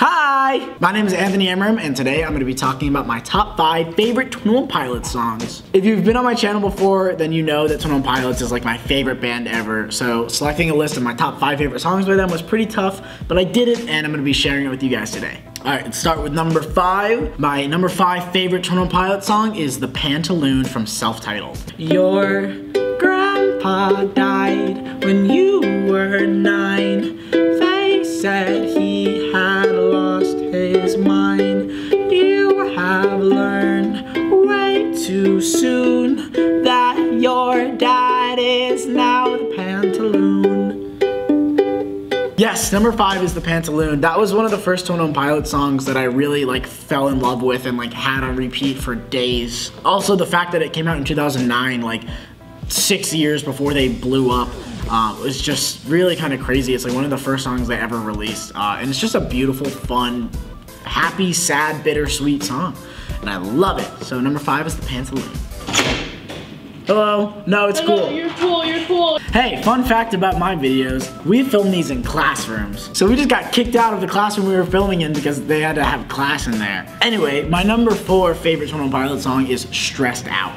Hi! My name is Anthony Amorim, and today I'm going to be talking about my top 5 favorite 21 Pilots songs. If you've been on my channel before, then you know that 21 Pilots is like my favorite band ever, so selecting a list of my top 5 favorite songs by them was pretty tough, but I did it, and I'm going to be sharing it with you guys today. Alright, let's start with number 5. My number 5 favorite 21 Pilots song is The Pantaloon from Self-Titled. Your grandpa died when you were 9. They said he his mind. You have learned way too soon that your dad is now the pantaloon. Yes, number five is the Pantaloon. That was one of the first Twenty One Pilot songs that I really like fell in love with and like had on repeat for days. Also, the fact that it came out in 2009, like six years before they blew up, uh, was just really kind of crazy. It's like one of the first songs they ever released, uh, and it's just a beautiful, fun, happy, sad, bittersweet song, and I love it. So number five is the Pantaloon. Hello? No, it's Hello, cool. you're cool, you're cool. Hey, fun fact about my videos, we film these in classrooms. So we just got kicked out of the classroom we were filming in because they had to have class in there. Anyway, my number four favorite Twenty One Pilot song is Stressed Out.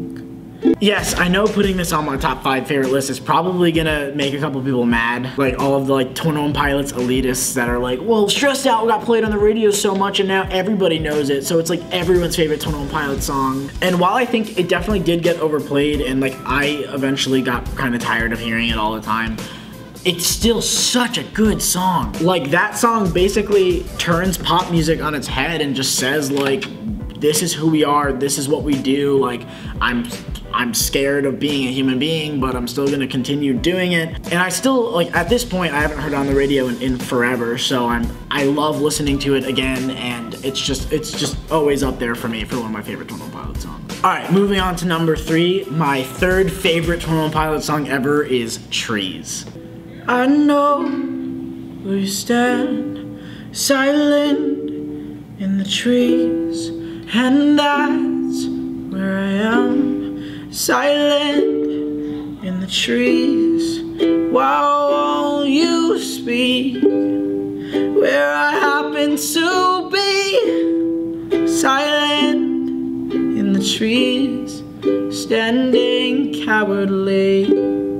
Yes, I know putting this on my top five favorite list is probably gonna make a couple people mad. Like all of the like 21 Pilots elitists that are like, well, Stressed Out got played on the radio so much and now everybody knows it. So it's like everyone's favorite 21 Pilots song. And while I think it definitely did get overplayed and like I eventually got kind of tired of hearing it all the time, it's still such a good song. Like that song basically turns pop music on its head and just says like, this is who we are, this is what we do, like I'm I'm scared of being a human being, but I'm still gonna continue doing it. And I still, like, at this point, I haven't heard on the radio in, in forever, so I'm, I love listening to it again, and it's just, it's just always up there for me for one of my favorite Twenty One Pilot songs. All right, moving on to number three. My third favorite Twenty One Pilot song ever is Trees. I know you stand, silent in the trees, and that's where I am silent in the trees while you speak where I happen to be silent in the trees standing cowardly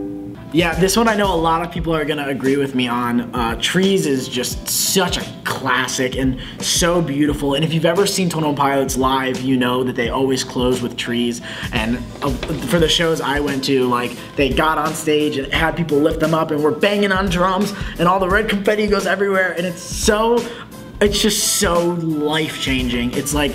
yeah, this one I know a lot of people are gonna agree with me on. Uh, Trees is just such a classic and so beautiful. And if you've ever seen Twenty One Pilots live, you know that they always close with trees. And uh, for the shows I went to, like they got on stage and had people lift them up and we're banging on drums and all the red confetti goes everywhere. And it's so, it's just so life changing. It's like,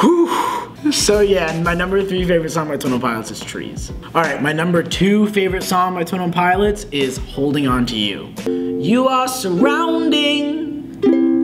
whew. So yeah, my number three favorite song by Twenty One Pilots is Trees. All right, my number two favorite song by Twenty One Pilots is Holding On To You. You are surrounding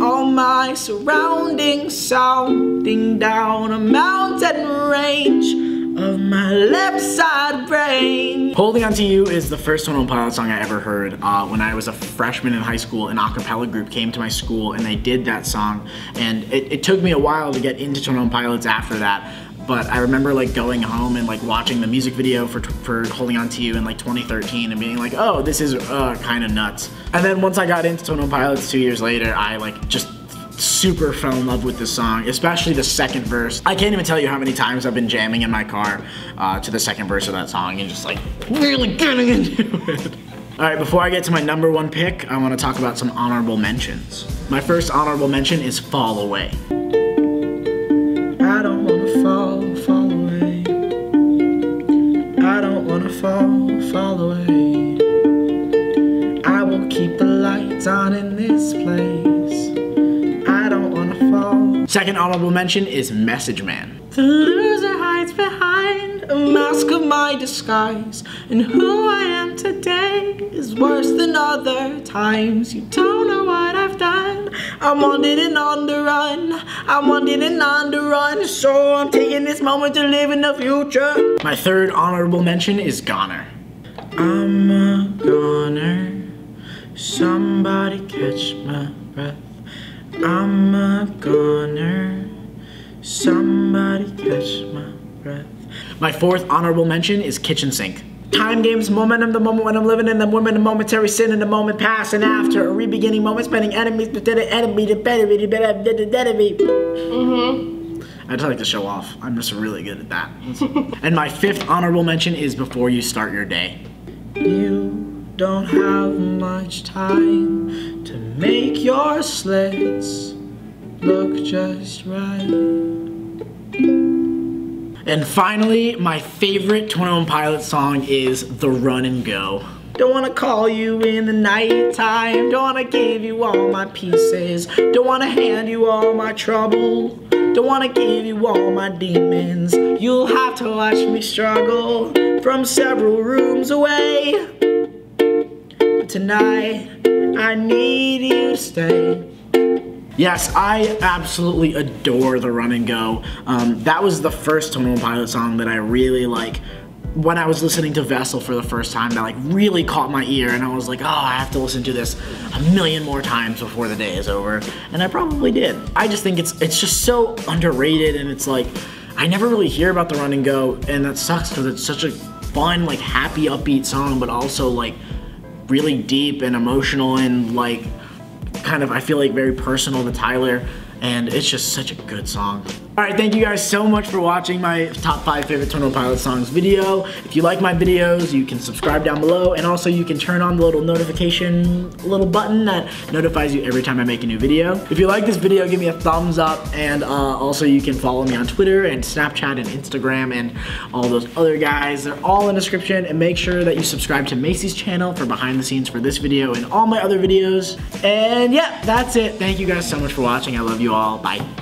all my surroundings, sounding down a mountain range of my left side brain. Holding On To You is the first Twenty One Pilot song I ever heard uh, when I was a freshman in high school. An acapella group came to my school and they did that song. And it, it took me a while to get into Twenty One Pilots after that but I remember like going home and like watching the music video for, for Holding On To You in like 2013 and being like, oh, this is uh, kind of nuts. And then once I got into Twenty One Pilots two years later, I like just super fell in love with this song, especially the second verse. I can't even tell you how many times I've been jamming in my car uh, to the second verse of that song and just like really getting into it. All right, before I get to my number one pick, I wanna talk about some honorable mentions. My first honorable mention is Fall Away. I don't wanna fall, fall away. I don't wanna fall, fall away. I will keep the lights on in this place. Second honorable mention is Message Man. The loser hides behind a mask of my disguise. And who I am today is worse than other times. You don't know what I've done. I'm it and on the run. I'm it and on the run. So I'm taking this moment to live in the future. My third honorable mention is Goner. I'm a goner Somebody catch my breath. I'm a goner. Somebody catch my breath. My fourth honorable mention is kitchen sink. Time games, momentum, the moment when I'm living in the moment, a momentary sin in the moment past and after. A re-beginning moment, spending enemies, but then enemy, the better, the better, the better, Mm-hmm. I just like to show off. I'm just really good at that. and my fifth honorable mention is before you start your day. You don't have much time to make your slits look just right. And finally, my favorite 21 Pilots song is The Run and Go. Don't wanna call you in the night time. Don't wanna give you all my pieces. Don't wanna hand you all my trouble. Don't wanna give you all my demons. You'll have to watch me struggle from several rooms away. Tonight, I need you to stay. Yes, I absolutely adore the Run and Go. Um, that was the first 21 Pilot song that I really like when I was listening to Vessel for the first time that like really caught my ear and I was like, oh, I have to listen to this a million more times before the day is over. And I probably did. I just think it's it's just so underrated and it's like, I never really hear about the Run and Go and that sucks because it's such a fun, like happy, upbeat song, but also like really deep and emotional and like kind of, I feel like very personal to Tyler and it's just such a good song. All right, thank you guys so much for watching my top five favorite 21 Pilot songs video. If you like my videos, you can subscribe down below, and also you can turn on the little notification little button that notifies you every time I make a new video. If you like this video, give me a thumbs up, and uh, also you can follow me on Twitter and Snapchat and Instagram and all those other guys. They're all in the description, and make sure that you subscribe to Macey's channel for behind the scenes for this video and all my other videos. And yeah, that's it. Thank you guys so much for watching. I love you all. Bye.